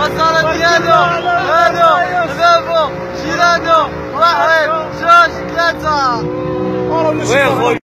وصل ديالو هادو ذهبوا جيرانو واحد جوج ثلاثة. وين خويا